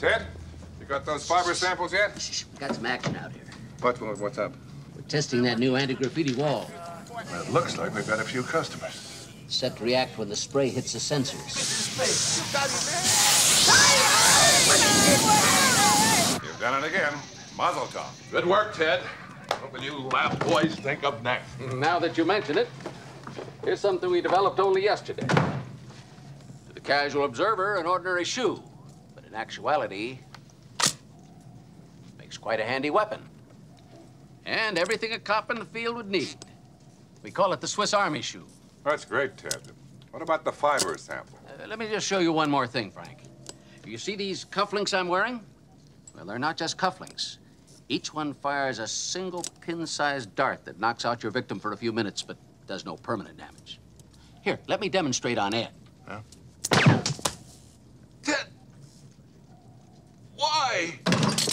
Ted, you got those fiber samples yet? Shh, we got some action out here. What, what's up? We're testing that new anti-graffiti wall. Well, it looks like we've got a few customers. It's set to react when the spray hits the sensors. You've done it again. Mazel tov. Good work, Ted. What will you lab boys think of next? Mm, now that you mention it, here's something we developed only yesterday. To the casual observer, an ordinary shoe. In actuality, makes quite a handy weapon. And everything a cop in the field would need. We call it the Swiss Army shoe. That's great, Ted. What about the fiber sample? Uh, let me just show you one more thing, Frank. You see these cufflinks I'm wearing? Well, they're not just cufflinks. Each one fires a single pin-sized dart that knocks out your victim for a few minutes, but does no permanent damage. Here, let me demonstrate on Ed. Why?